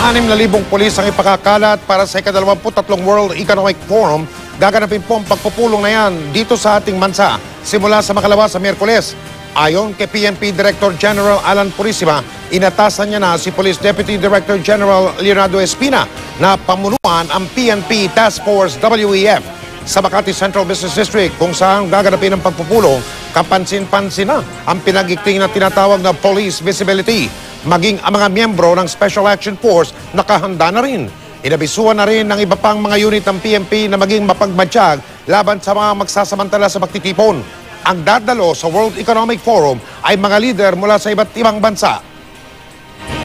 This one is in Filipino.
6,000 pulis ang ipakakalat para sa ika-23 World Economic Forum. Gaganapin po ang pagpupulong na yan dito sa ating bansa simula sa makalawa sa Miyerkules. Ayon kay PNP Director General Alan Purisima, inatasan niya na si Police Deputy Director General Leonardo Espina na pamunuan ang PNP Task Force WEF sa Makati Central Business District kung saan gaganapin ang pagpupulong, kapansin-pansin na ang pinagigting na tinatawag na police visibility. Maging ang mga miyembro ng Special Action Force nakahanda na rin. Inabisuan na rin ng iba pang mga unit ng PMP na maging mapagmatsyag laban sa mga magsasamantala sa pagtitipon. Ang dadalo sa World Economic Forum ay mga leader mula sa iba't ibang bansa